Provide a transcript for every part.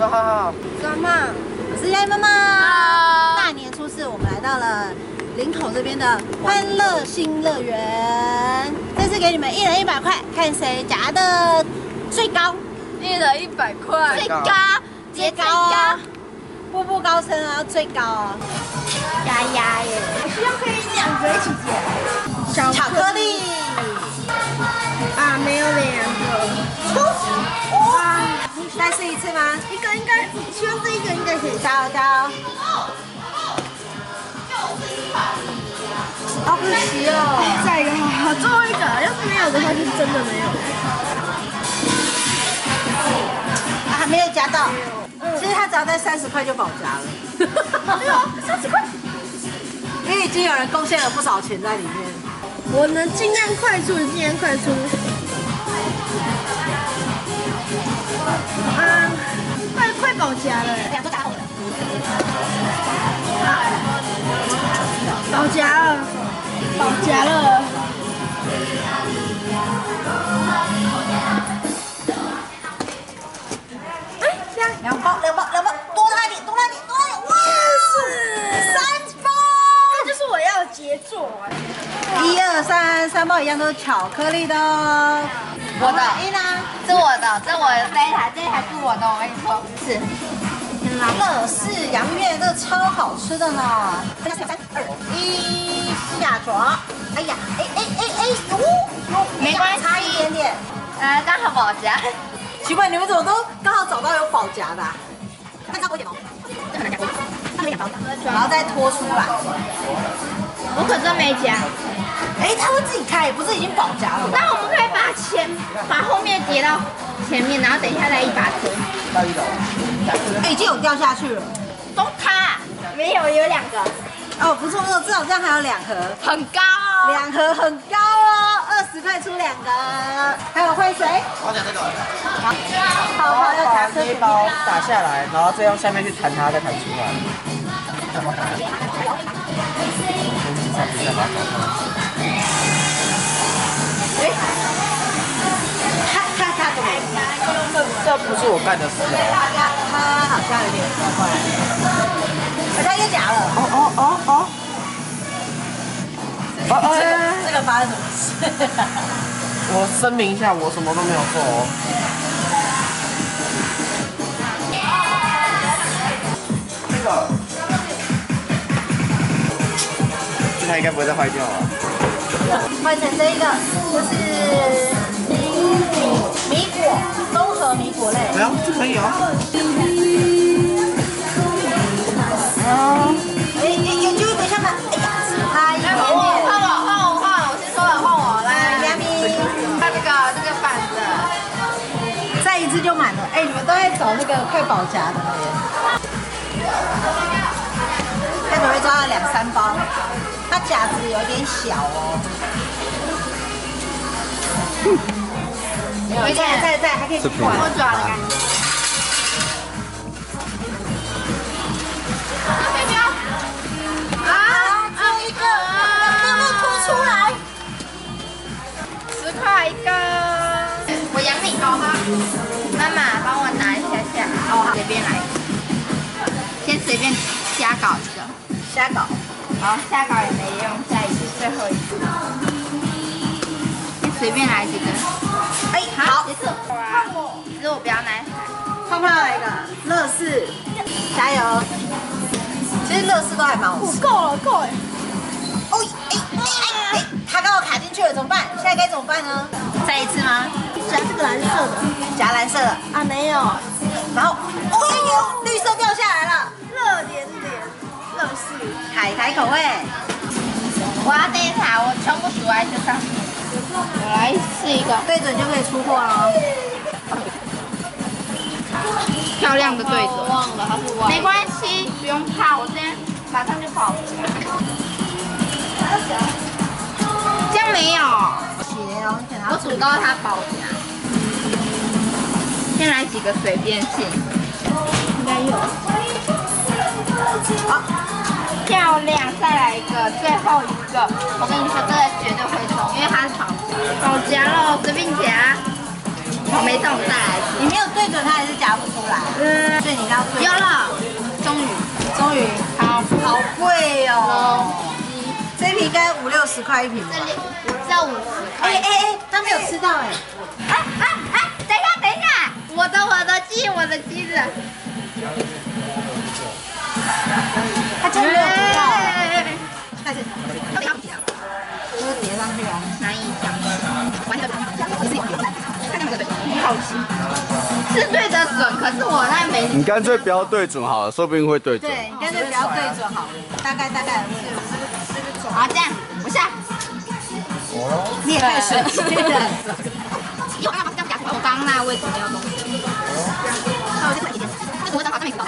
说浩浩，干嘛？我是鸭妈妈。大年初四，我们来到了林口这边的欢乐新乐园。这次给你们一人一百块，看谁夹的最高，一人一百块，最高最高啊，步步高升啊，最高啊！丫丫耶！希望可以两个一起捡。巧巧克力，啊，没有两个，哇！再试一次吗？一个应该，希望这一个应该可以。加油加油！好可惜哦。再一个，好，最后一个，要是没有的话，就是真的没有。啊还没有夹到。其实他只要在三十块就保夹了，没有，三十块。因为已经有人贡献了不少钱在里面。我能尽量快速，尽量快速。啊，快快保夹了，两都夹好了。保夹了，保夹了。哎，这样两包两包两包，多拉一点多拉一点多拉一点，哇！三包。这就是我要的杰作。一二三，三包一样都是巧克力的哦。我的一呢？是我的，这我的这一台，这一台是我的，我跟你说，是。乐事洋芋这超好吃的呢。三三二一，下爪。哎呀，哎哎哎哎，哟哟，没关系差一点点。呃，刚好保夹。奇怪，你们怎么都刚好找到有保夹的、啊？再加多一点哦。这很难夹多，它没两包，然后再拖出来。我可真没夹。哎，他会自己开，不是已经保夹了吗？那我们可以把前把后面叠到前面，然后等一下再一把推。到一楼，哎，已经有掉下去了。都塌没有，有两个，哦，不错不错，至少这样还有两盒，很高哦。两盒很高哦，二十块出两个。还有会谁？我讲这个，好好要夹克力把包打下来，然后再用下面去弹它，再弹出来。再这这不是我干的事哦。他他好像有点奇怪的。哎，他又假了。哦哦哦哦。哦这个哎，这个发生什么事？我声明一下，我什么都没有做哦。这个，这台应该不会再坏掉了。换成这一个，就是综合米果类。哎呀，这可以哦。哦，哎哎，有机会等一下吧。哎呀。换我，换我，换我，我先说了，换我来，来。杨明，看这个，这个板子，再一次就满了。哎，你们都在找那个快保夹的耶。看可不可以抓了两三包？它夹子有点小哦。有一在点在在，还可以换。我爪的感觉。啊，只有一个，有没有凸出来？十块一个。我养你好哈。妈妈，帮我拿一下下。哦，好，随便来。先随便瞎搞一个。瞎搞。好，瞎搞也没用，下一次最后一次。先随便来几个。好，结束。换我。其实我不要那一台。胖胖来一个，乐事，加油！其实乐事都还蛮好吃。够了，够了。哦，哎哎哎哎，它刚好卡进去了，怎么办？现在该怎么办呢？再一次吗？夹这个蓝色的夹蓝色的，啊，没有，然后哦呦，绿色掉下来了，热点点，乐事。海苔口味。我要这一台，我全部数在这上。我来试一个对准就可以出货了。漂亮的对准。忘了它是没关系，不用怕，我这样马上就跑。这样没有，我数到它保夹。先来几个随便性，应该有。好，漂亮，再来一个，最后一个。我跟你说，这个绝对会中，因为它是草夹。保夹了，随便夹。我没中，再来一次。你没有对准它还是夹不出来。嗯，所以你要最有了，终于，终于好，好贵哦，这一瓶应该五六十块一瓶吧。这里要五十块。哎哎哎，他没有吃到哎，哎哎哎，等一下等一下，我的我的鸡我的鸡子，他真的没有吃到哎，哎但是到底要不要？就是叠上去啊。难以讲，完全你自己看看我的你好心，是对的准，可是我那没。你干脆不要对准好了，说不定会对准。对，你干脆不要对准好了，大概大概的位置。好，这样我下。你也太神奇了。有，我刚那位置没有动。那我就快一点，这个我正好这么一个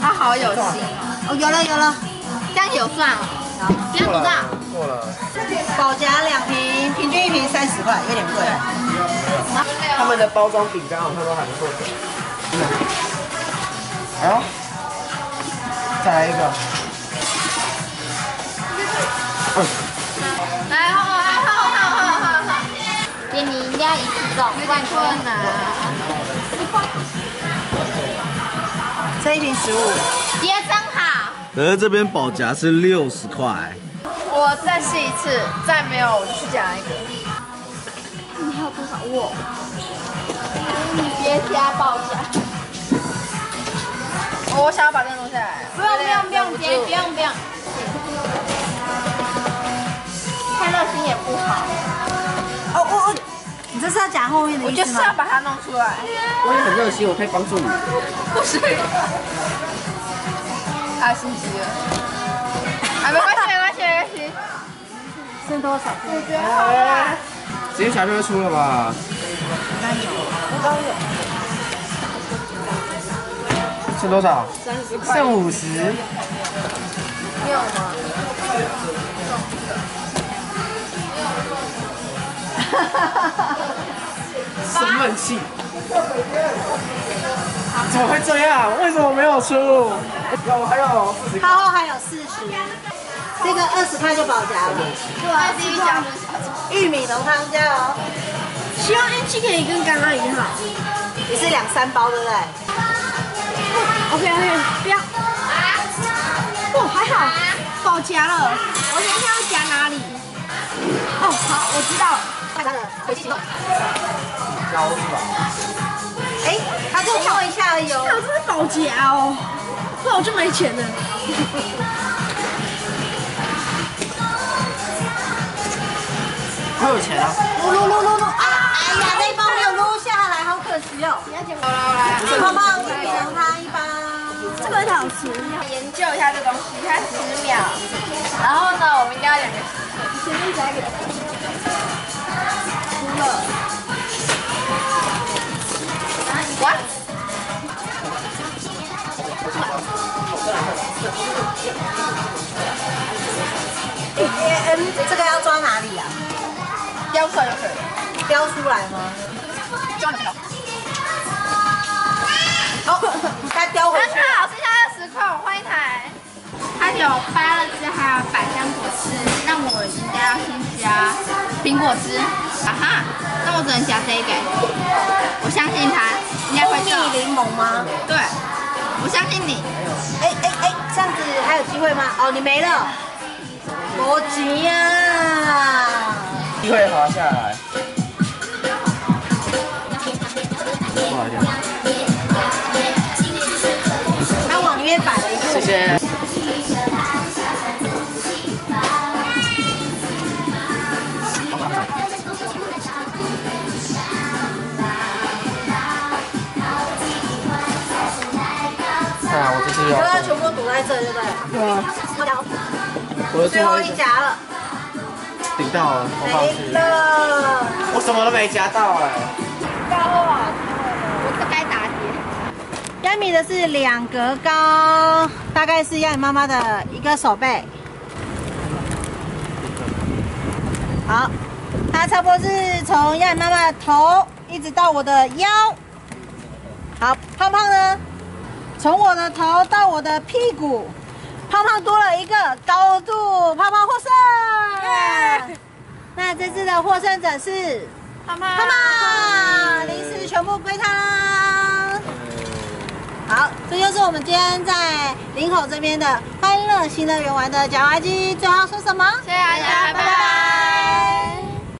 他好有心哦，有了有了，这样有算哦，这样不到。过了，保夹两瓶，平均一瓶三十块，有点贵。他们的包装饼干好像都还不错。哎呦，再来一个。来，好好好好好好好，给你一一次中，有点困难。这一瓶十五，结真好，可是这边保夹是六十块，我再试一次，再没有我就去讲一个。你还有多少我？你别加报价。我想要把这个弄下来。不用不用不用，别不用不用。太热心也不好。哦哦哦，你这是要讲后面的我？就是要把它弄出来。我也很热心，我可以帮助你。不是。太，心机了。啊，没关系。剩多少？我觉得好啦。直接下就会出了吧？剩多少？三十块。剩五十。你有吗？生闷气。怎么会这样？为什么没有出？有还有四十浩浩还有四十，这个二十块就保夹了。对，第一讲。玉米浓汤加油，希望运气可以跟刚刚一样好。也是两三包，对不对？OK OK，不要。哦，还好，保夹了。我等一下要夹哪里？哦，好，我知道了。看他的回击行动。高是吧？哎，他就跳一下而已哦。这是保夹哦，不然我就没钱了。好有钱啊！撸撸撸撸撸啊！哎呀，那一包没有撸下来，好可惜哦。好了好了，泡泡玉米浓汤一包。这个很好吃。研究一下这东西，它十秒。然后呢，我们应该要两个。前面夹一个。除了。What？雕出来就可以了。雕出来吗？抓哪个？哦，它雕回去。很好，剩下二十块，我换一台。它有芭乐汁，还有百香果汁，那我应该要先加苹果汁。啊哈，那我只能加这一个。我相信它应该会蜂蜜中。柠檬吗？对，我相信你。哎哎哎，这样子还有机会吗？哦，你没了。摩吉呀！机会滑下来。过来一点。他往里面摆了一个。谢谢。看来我这次你要要全部堵在这，对不对？对啊，我最后一夹了，顶到了，好放没弃。了。我什么都没夹到哎、我是该打劫。亚米的是两格高，大概是亚米妈妈的一个手背。好，它差不多是从亚米妈妈的头一直到我的腰。好，胖胖呢，从我的头到我的屁股，胖胖多了一个高度，获胜展示妈妈零食全部归他啦。好这就是我们今天在林口这边的欢乐新乐园玩的夹娃机。最后说什么？谢谢大家拜拜。